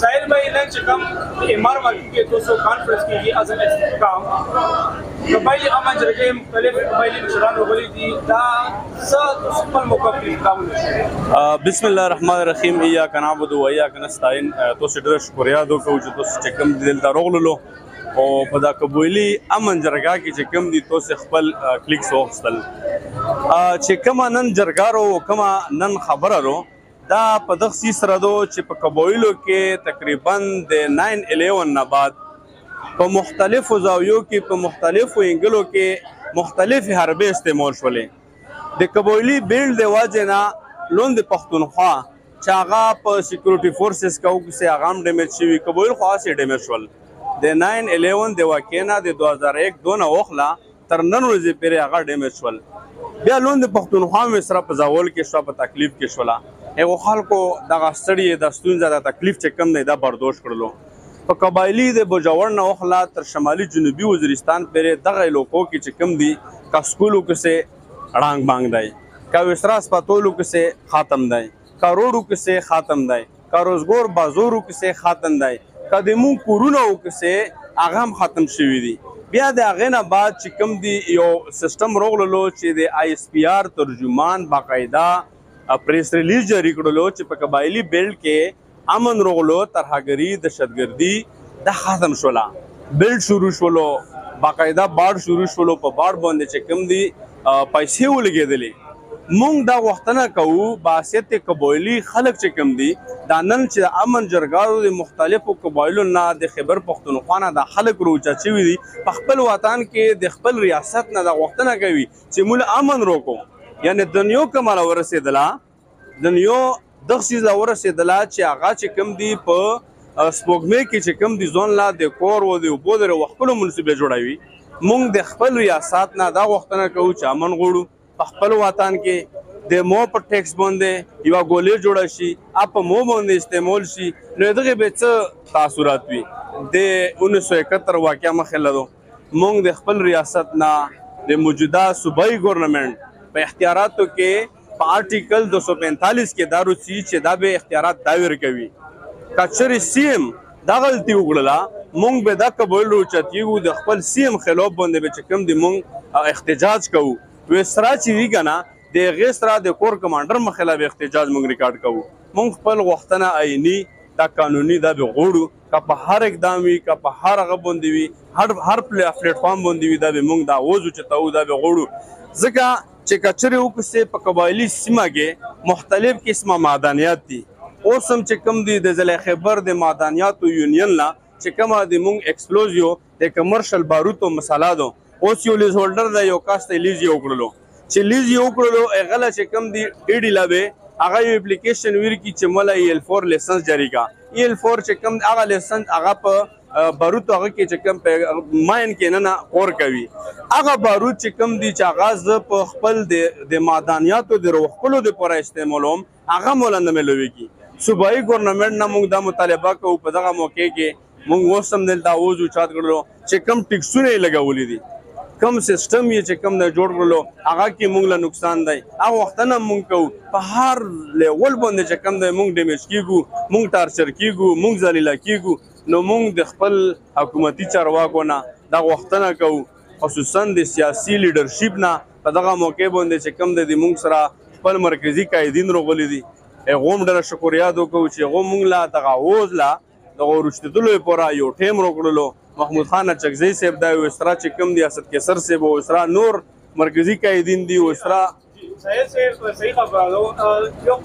سائل بھائی نن چې کوم امر ورکړي کې تاسو کانفرنس کې دي ازل استحکام قبایلی امن جرګې مختلف قبایلی مشران وغلي دي دا څه خپل موقف کې کامل بسم الله الرحمن الرحیم یا کنابود و یا کنستاین تاسو ډېر شکریا دوه کو چې تاسو چې کوم دل دروغلو او په دا قبولی امن جرګه کې چې کم دي تاسو خپل کلیکس وغوښتل چې کما نن جرګارو کما نن خبرارو دا په دغه سی سره دو چې په قبایلو کې تقریبا د 911 نه بعد په مختلفو زاویو کې په مختلفو انګلو کې مختلفې حربې استعمال شولې د قبایلی بیلډ د واجې نه لوند پښتونخوا چې هغه په سکیورټي فورسز کې او کې هغه هم ډیمیج شوي قبایل خو هسې ډیمیج شول د 911 د واقعې نه د 2001 دونه وخلا تر نن ورځې پورې هغه ډیمیج شول بیا لوند پښتونخوا هم سره په زاول کې شو په تکلیف کې شولا هغه خلکو دغه ستړي د ستونزه د تکلیف چې کم نه دا برداشت کړلو په قبایلی د بجوړ نه وخلا تر شمالي جنوبي وزیرستان پرې دغه لوکو کې چې کم دي کسکولو کې سه رنگ بانګ دی کا وسراس پتولو کې سه خاتم دی کروړو کې سه خاتم دی که روزګور بازورو کې سه خاتم دی که د مونږ کورونه و کې سه هغه هم ختم شوي دي بیا د هغه نه بعد چې کوم دی یو سیستم روغللو چې د آی اس پی آر ترجمان باقاعده پریس ریلیز جاری کړلو چې په قبایلی بیلډ کې امن رغلو ترهګري دهشتګردي دا ختم شوله بلډ شروع شولو باقاعده باړ شروع شولو په باړ باندې چې کوم دي پیسې ولګېدلې مونږ دا غوښتنه کوو باسیت قبایلي خلک چې کوم دي دا نن چې د امن جرګاو د مختلفو قبایلو نه د خیبر پښتونخوا نه دا خلک روچت شوي دي په خپل وطن کې د خپل ریاست نه دا غوښتنه کوي چې موږ امن روکو یعنی دنیو کماله ورسېدله دنيا دغسي ځای ورسېدله چي هغه چي کوم دي په سپوږمۍ کي چي کوم دي ځون لا د کور و د اوبو د روښکلو منصوبې جوړوي مونږ د خپل رياست نه دا غوښتنه کوو چي امن غوړو په خپل وطن کي د مو په ټيکس باندي يوه ګولې جوړه شي او په مو باندي استعمال شي نو دغي به څه تاثرات وي د انیس سوه اکهتر واقعه مخه لرو مونږ د خپل رياست نه د موجوده صوبايي ګورنمنټ په اختياراتو کي په ارټیکل دوه سوه پنځلس کې دا روسي چې دا به اختیارات دا ورکوي که چېرې سي ایم دا غلطي وکړله مونږ به دا قبول راوچتېږو د خپل سي ایم خلاف باندې به چې کوم دی مونږ احتجاج کوو ویسرا چې وي که نه د هغې سره د کور کمانډر مخې له به احتجاج مونږ ریکارډ کوو مونږ خپل غوښتنه آئیني دا قانوني دا به غوړو که په هر اقدام وي که په هر هغه باندې وي هر هر پلیټفارم باندې وي دا به موږ دا وځو چې تاو دا به غوړو ځکه چې کچرې وکسته په قبایلی سیمه کې مختلف قسمه معدنیات دي اوس هم چې کوم دي د ضلع خیبر د معدنیاتو یونین لا چې کومه د موږ ایکسپلوزیو د کمرشل باروتو مساله دو اوس یو لیز هولډر دی یو کس ته لیز یې وکړلو چې لیز یې وکړلو هغه له چې کوم دی ایډي له به هغه یو اپلیکیشن ویرکی چې مله ای ایل فور لیسنس جاری کا ای ایل فور چې کوم هغه لیسنس هغه په باروت هغه کې چې کوم په ماین کې نه نه اور کوي هغه باروت چې کوم دی چې هغه ز په خپل د معدنیاتو د روخلو د پر استعمالوم هغه مولا نه ملويږي صوبایي ګورنمنټ نه موږ دا مطالبه کوو په دغه موقع کې موږ اوس هم دلته اوز اوچات کړلو چې کم ټیکسونه یې لګولي دي کم سیستم یې چې کم نه جوړ کړلو هغه کې موږ له نقصان دی هغه وختونه موږ کوو په هر لیول باندې چې کم دی موږ ډیمیج کیږو موږ ټارچر کیږو موږ ذلیله کیږو نو موږ د خپل حکومتي چارواکو نه دا غوښتنه کوو خصوصا د سیاسي لیډرشپ نه په دغه موقع باندې چې کوم د موږ سره خپل مرکزي قائدین روغلي دي هغه هم ډېر شکریاد وکړو چې هغه موږ لا دغه اوز لا د ورشتدلو پورا یو ټیم روغلو محمود خان چکزی صاحب دا یو سره چې کوم دی اسد کیسر صاحب او سره نور مرکزي قائدین دي او سره صحیح صحیح خبره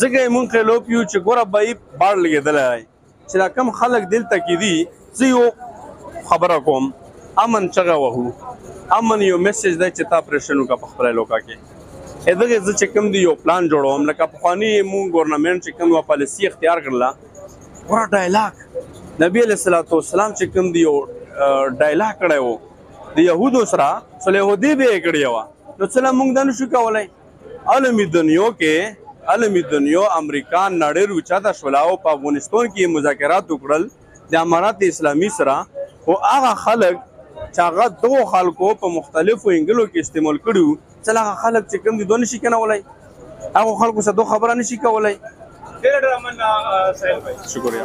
ځکه یې مونږ ترې لوپ یو چې ګوره به یې باړ لګېدلی دی چې دا کم خلک دلته کې دي زه یو خبره کوم امن چغه وهو امن یو میسج دی چې تا پرې شنو کا په خپل لوکا کې دغه زه چې کوم دی یو پلان جوړوم لکه په خواني مون ګورنمنت چې کوم پالیسی اختیار کړله ورا ډایلاګ نبی علیہ الصلوۃ والسلام چې کوم دی یو ډایلاګ کړی وو د يهودو سره صلح حدیبیه کړی و نو څه موږ دنه شو کولای عالمي دنيو کې عالمي دنيو امريکا نړۍ روچته شوله او په افغانستان کې مذاکرات وکړل د امارت اسلامي سره خو هغه خلک چې هغه دغو خلکو په مختلفو انګلو کې استعمال کړي وو چې هغه خلک چې کوم دي دوه نشي کنولای هغه خلکو سره دوه خبره نشي کولای ډېر ډېر مننه سهیل بھائی شکریہ